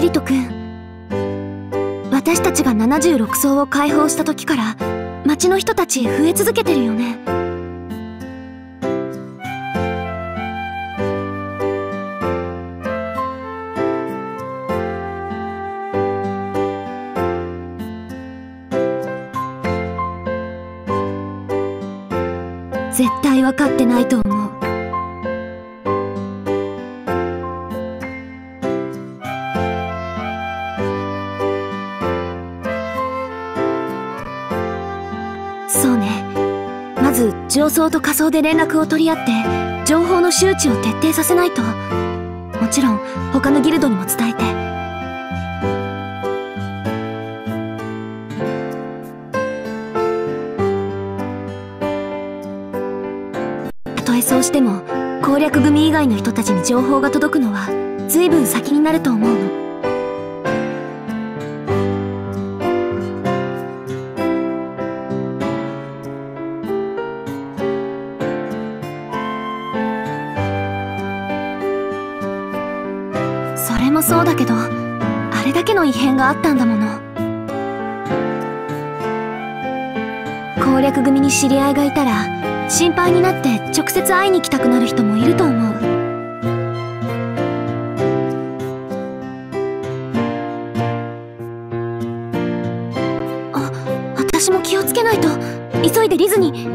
リト君。私たちが76層を解放した時から町の人たち増え続けてるよね。絶対分かってないと思う。上層と下層で連絡を取り合って情報の周知を徹底させないと。もちろん他のギルドにも伝えて。たとえそうしても攻略組以外の人たちに情報が届くのは随分先になると思うの。異変があったんだもの。攻略組に知り合いがいたら心配になって直接会いに来たくなる人もいると思う。あ私も気をつけないと。急いでリズに。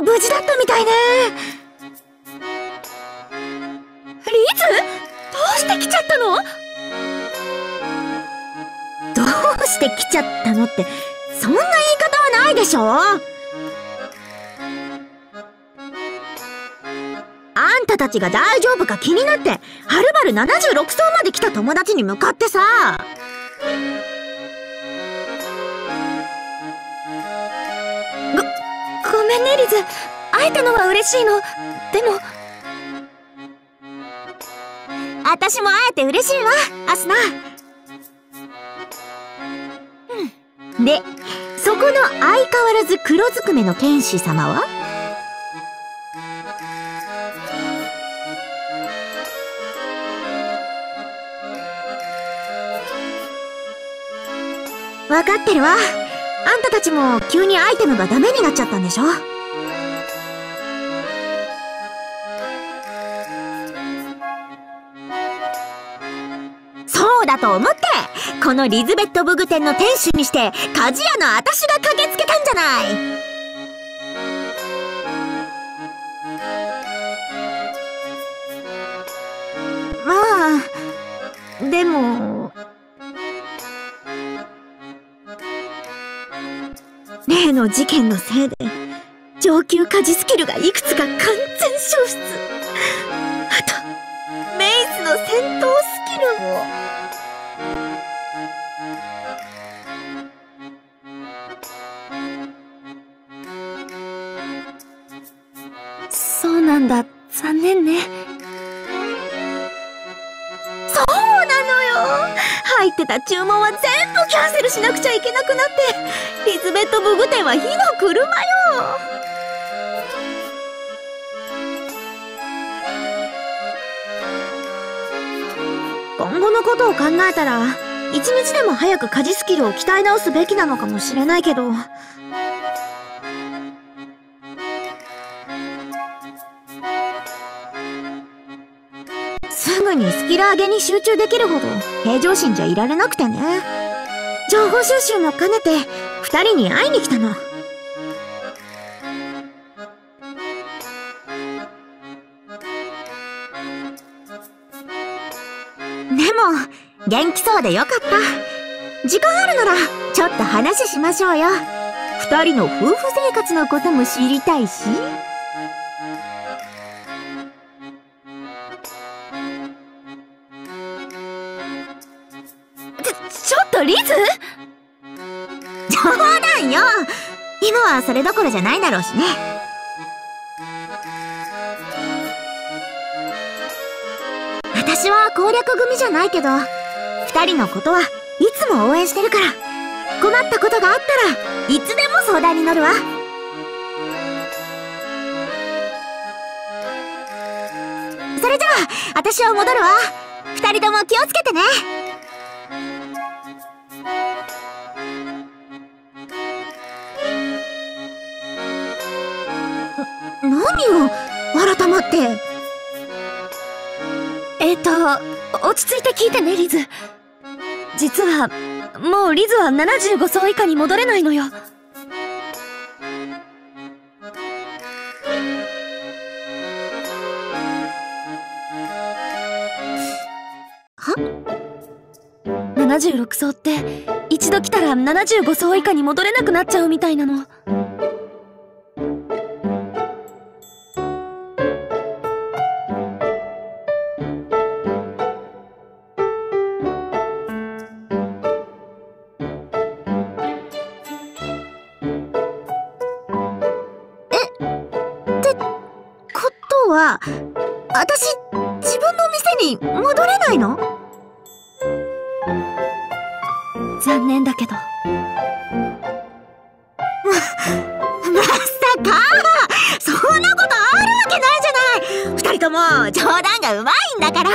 も無事だったみたいね。リズ？どうして来ちゃったの？どうして来ちゃったのってそんな言い方はないでしょ？あんたたちが大丈夫か気になってはるばる76層まで来た友達に向かってさ。ごめんねリズ会えたのは嬉しいの。でも私も会えて嬉しいわ。アスナ。うん。でそこの相変わらず黒ずくめの天使様は？分かってるわ。んたたちも急にアイテムがダメになっちゃったんでしょ？そうだと思ってこのリズベット・ブグ店の店主にして鍛冶屋の私が駆けつけたんじゃない。まあでも例の事件のせいで上級家事スキルがいくつか完全消失。あとメイスの戦闘スキルも。そうなんだ。残念ね。ってた注文は全部キャンセルしなくちゃいけなくなってリズベット・ブグ店は火の車よ。今後のことを考えたら一日でも早く家事スキルを鍛え直すべきなのかもしれないけど。すぐにスキル上げに集中できるほど平常心じゃいられなくてね。情報収集も兼ねて二人に会いに来たの。でも元気そうでよかった。時間あるならちょっと話しましょうよ。二人の夫婦生活のことも知りたいし。よ。今はそれどころじゃないだろうしね。私は攻略組じゃないけど2人のことはいつも応援してるから。困ったことがあったらいつでも相談に乗るわ。それじゃあ私は戻るわ。2人とも気をつけてね。何を？改まって。えっ、と落ち着いて聞いてねリズ。実はもうリズは75層以下に戻れないのよ。は？76層って一度来たら75層以下に戻れなくなっちゃうみたいなの。は、私、自分の店に戻れないの？残念だけど。ま、まさか！そんなことあるわけないじゃない！二人とも冗談がうまいんだから。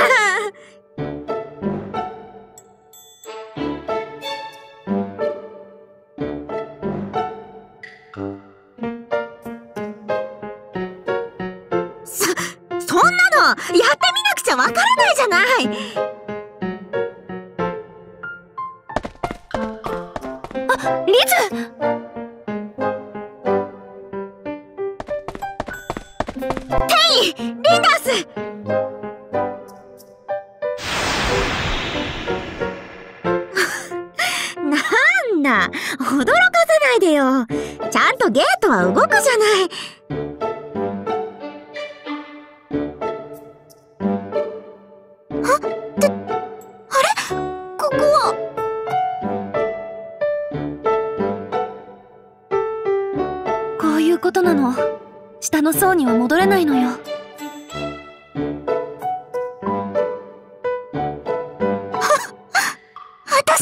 なんだ！驚かさないでよ！ちゃんとゲートは動くじゃない！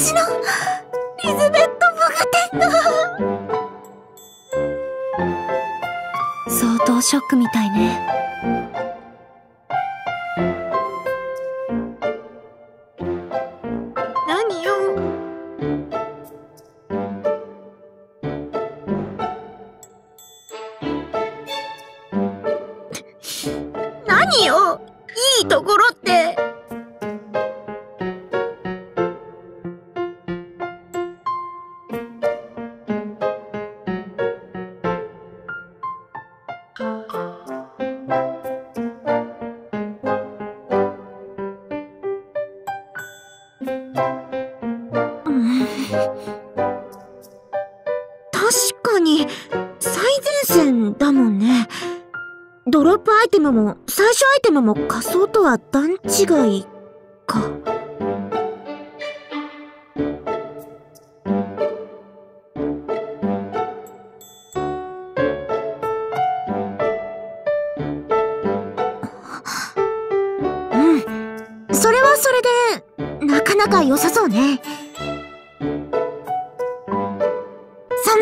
私のリズベット・ブグテンが相当ショックみたいね。確かに最前線だもんね。ドロップアイテムも最初アイテムも仮想とは段違い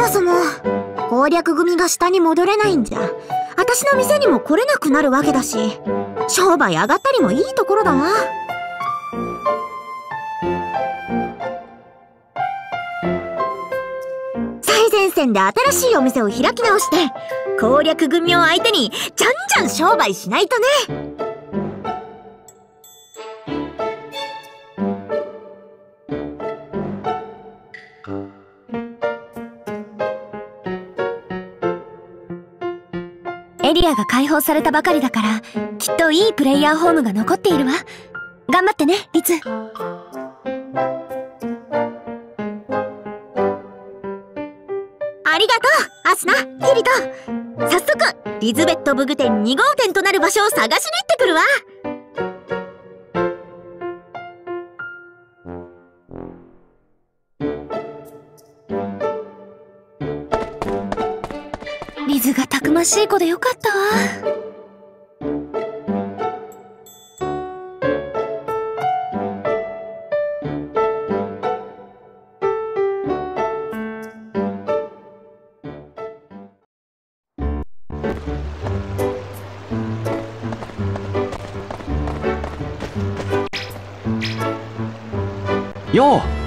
もそも、攻略組が下に戻れないんじゃ。私の店にも来れなくなるわけだし、商売上がったりもいいところだわ。最前線で新しいお店を開き直して、攻略組を相手に、じゃんじゃん商売しないとね。アが解放されたばかりだから、きっといいプレイヤーホームが残っているわ。頑張ってね、リツ。ありがとう、アスナ、キリト。早速、リズベットブグ店2号店となる場所を探しに行ってくるわ。ましい子でよかったわ。よう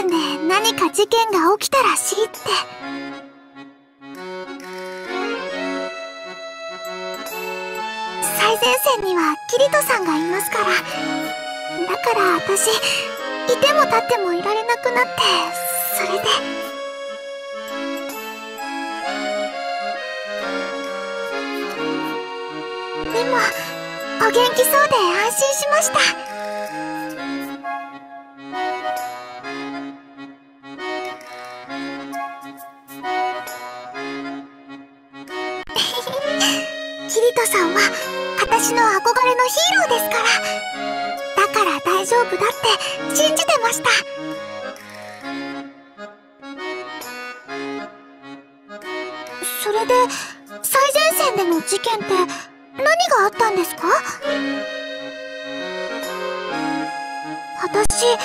最前線で何か事件が起きたらしいって。最前線にはキリトさんがいますから。だから私いても立ってもいられなくなってそれで。でもお元気そうで安心しました。トさんは私の憧れのヒーローですから。だから大丈夫だって信じてました。それで最前線での事件って何があったんですか？私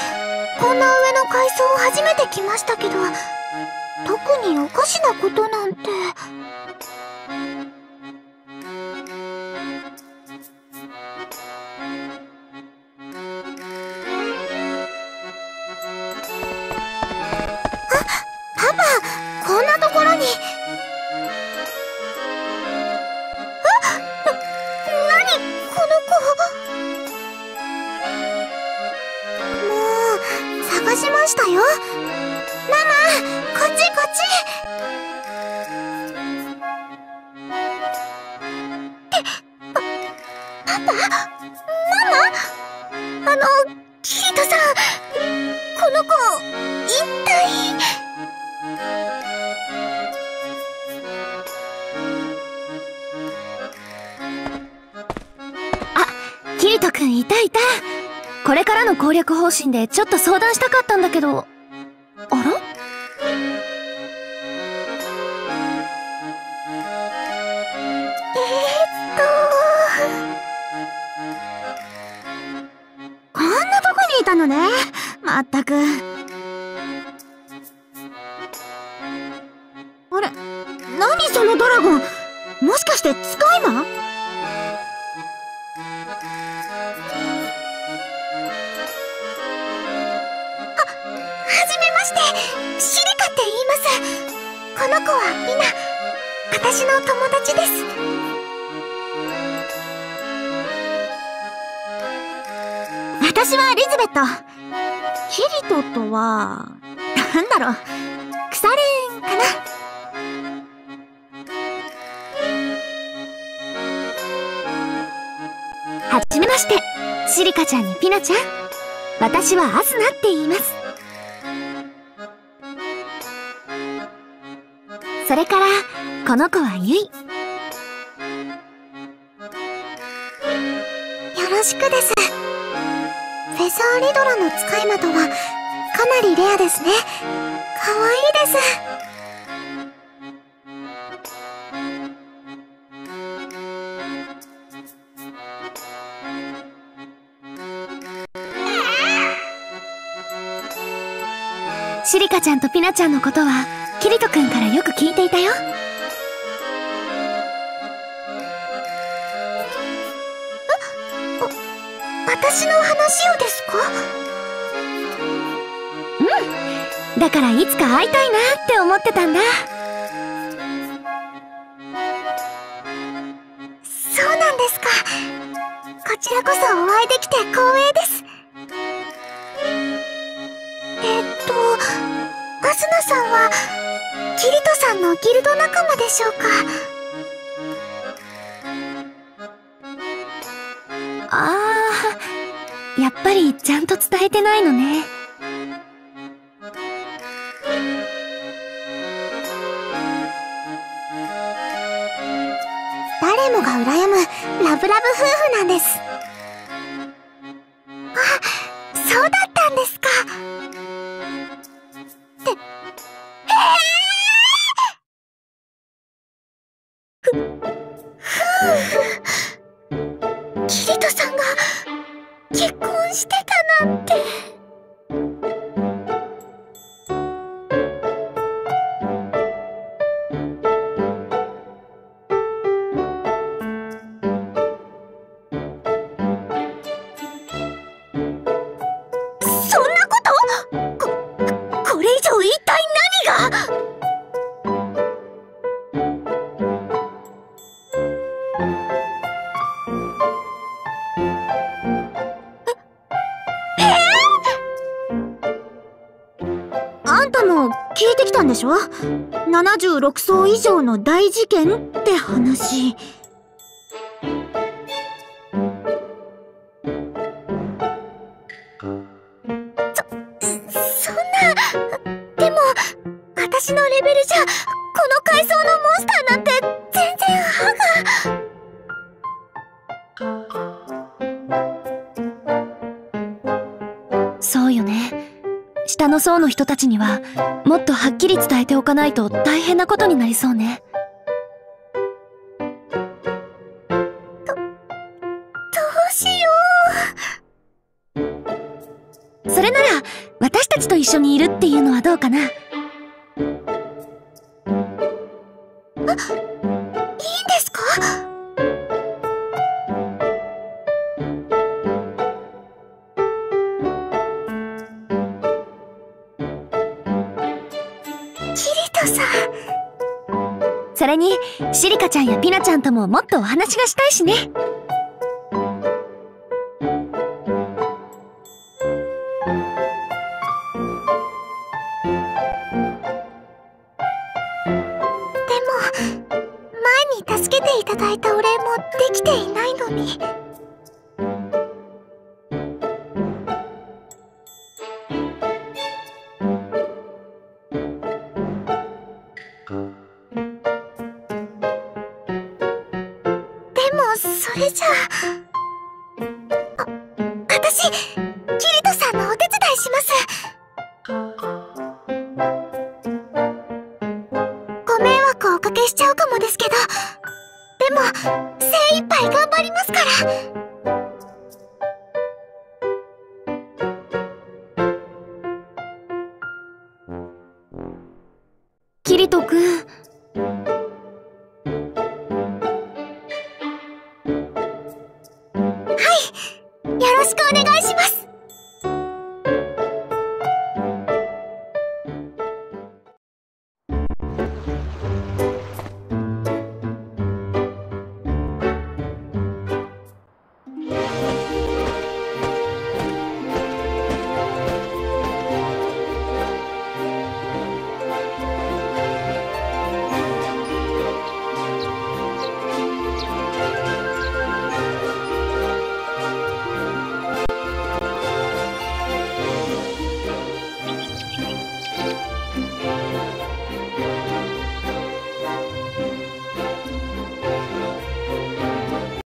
こんな上の階層を初めて来ましたけど特におかしなことなんて。ましたよ。方針でちょっと相談したかったんだけど、あら？え、っと。こんなとこにいたのね。まったく。あれ？何そのドラゴン？もしかして使い魔？この子はみんな私の友達です私はリズベットキリトとは、なんだろう、腐れんかな。はじめまして、シリカちゃんにピナちゃん。私はアスナって言います。それから、この子はユイ。よろしくです。フェザーリドラの使い魔とは、かなりレアですね。かわいいです。シリカちゃんとピナちゃんのことは、キリトくんからよく聞いていたよ。私の話をですか？うん。だからいつか会いたいなって思ってたんだ。そうなんですか。こちらこそお会いできて光栄です。スナさんはキリトさんのギルド仲間でしょうか？ああやっぱりちゃんと伝えてないのね。誰もが羨むラブラブ夫婦なんです。?76 層以上の大事件って話。そ、そんな、でも、私のレベルじゃ、この階層のモンスターなんて全然歯が。そうよね下の層の人たちにははっきり伝えておかないと大変なことになりそうね。どうしよそれなら私たちと一緒にいるっていうのはどうかなさ。それにシリカちゃんやピナちゃんとももっとお話がしたいしねれじゃあ。あ、私、キリトさんのお手伝いします。